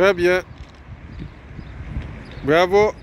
Très bien. Bravo.